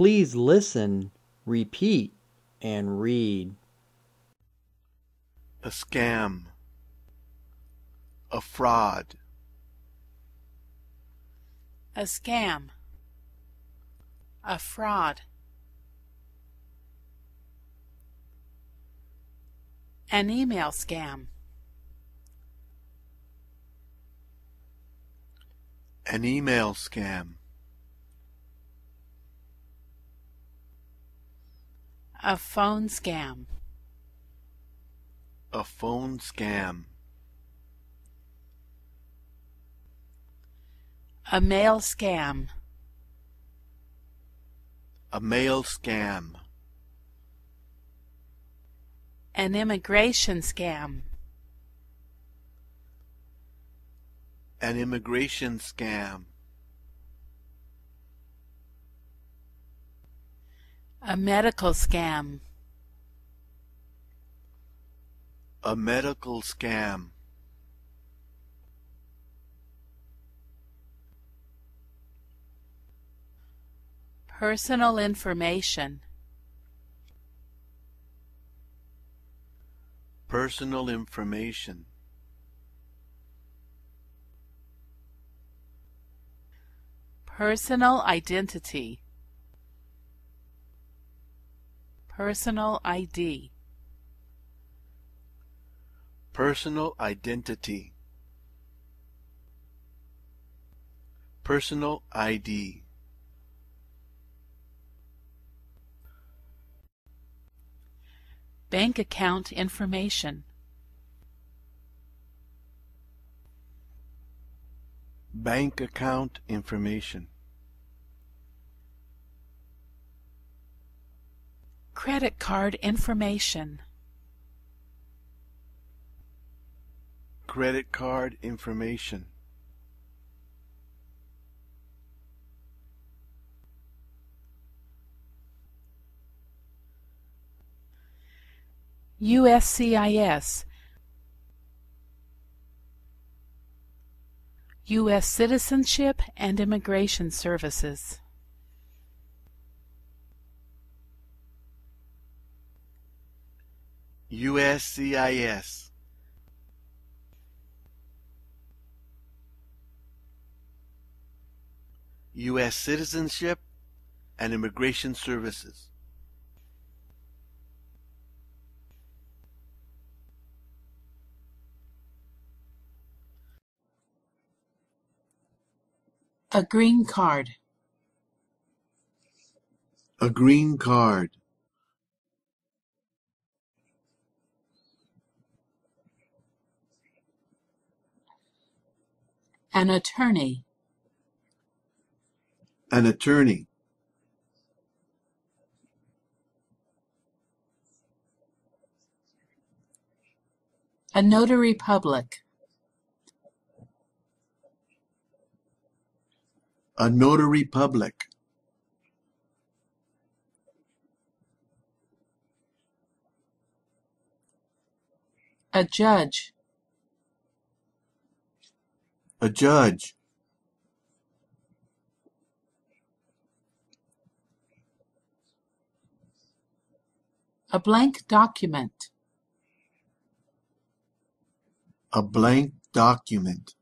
Please listen, repeat, and read. a scam, a fraud, a scam, a fraud, an email scam, an email scam, a phone scam, a phone scam, a mail scam, a mail scam, an immigration scam, an immigration scam, a medical scam, a medical scam, personal information, personal information, personal identity, personal ID, personal identity, personal ID, bank account information, bank account information, credit card information, credit card information, USCIS, U.S. Citizenship and Immigration Services. USCIS, U.S. Citizenship and Immigration Services. A green card, A green card, an attorney, an attorney, a notary public, a notary public, a judge, a judge, a blank document, a blank document,